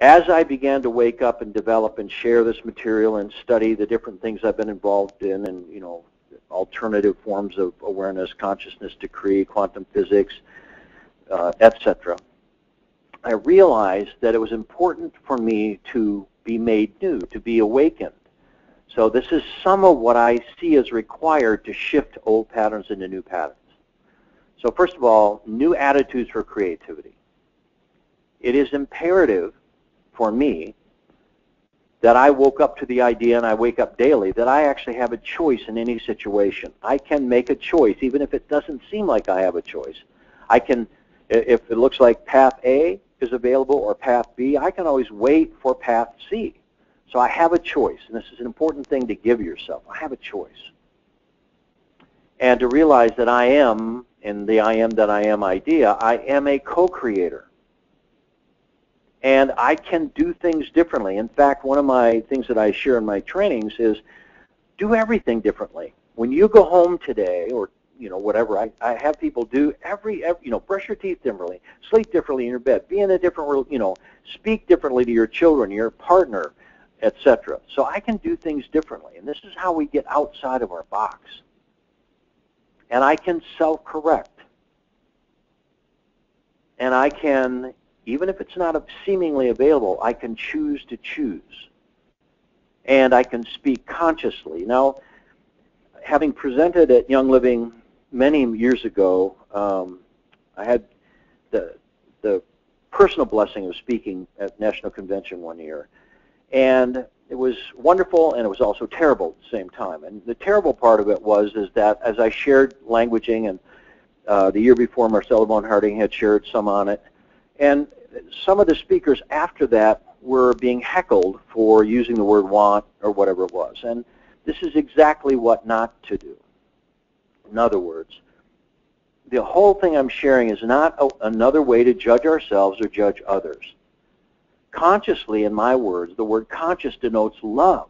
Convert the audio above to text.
as I began to wake up and develop and share this material and study the different things I've been involved in and, you know, alternative forms of awareness, consciousness decree, quantum physics, uh, etc., I realized that it was important for me to be made new, to be awakened. So this is some of what I see as required to shift old patterns into new patterns. So first of all, new attitudes for creativity. It is imperative for me that I woke up to the idea and I wake up daily that I actually have a choice in any situation. I can make a choice even if it doesn't seem like I have a choice. I can, if it looks like path A is available or path B, I can always wait for path C. So I have a choice, and this is an important thing to give yourself. I have a choice. And to realize that I am, in the I am that I am idea, I am a co-creator and I can do things differently. In fact, one of my things that I share in my trainings is do everything differently. When you go home today, or you know whatever, I, I have people do every, every you know brush your teeth differently, sleep differently in your bed, be in a different you know speak differently to your children, your partner, etc. So I can do things differently, and this is how we get outside of our box. And I can self-correct, and I can even if it's not seemingly available, I can choose to choose. And I can speak consciously. Now, having presented at Young Living many years ago, um, I had the, the personal blessing of speaking at National Convention one year. And it was wonderful and it was also terrible at the same time. And the terrible part of it was is that as I shared languaging and uh, the year before Marcella Vonn Harting had shared some on it, and some of the speakers after that were being heckled for using the word want or whatever it was. And this is exactly what not to do. In other words, the whole thing I'm sharing is not a, another way to judge ourselves or judge others. Consciously, in my words, the word conscious denotes love.